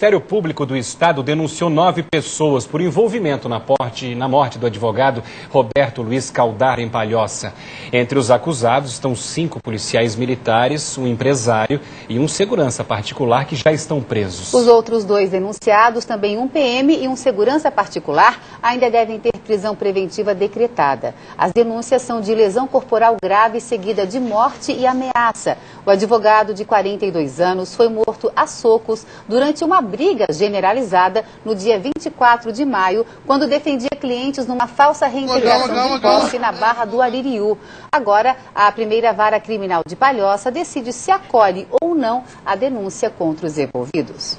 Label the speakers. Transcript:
Speaker 1: Ministério Público do Estado denunciou nove pessoas por envolvimento na, porte, na morte do advogado Roberto Luiz Caldar em Palhoça. Entre os acusados estão cinco policiais militares, um empresário e um segurança particular que já estão presos.
Speaker 2: Os outros dois denunciados, também um PM e um segurança particular, ainda devem ter prisão preventiva decretada. As denúncias são de lesão corporal grave seguida de morte e ameaça. O advogado de 42 anos foi morto a socos durante uma briga generalizada no dia 24 de maio, quando defendia clientes numa falsa reintegração calma, calma, de posse calma. na Barra do Aririú. Agora, a primeira vara criminal de Palhoça decide se acolhe ou não a denúncia contra os envolvidos.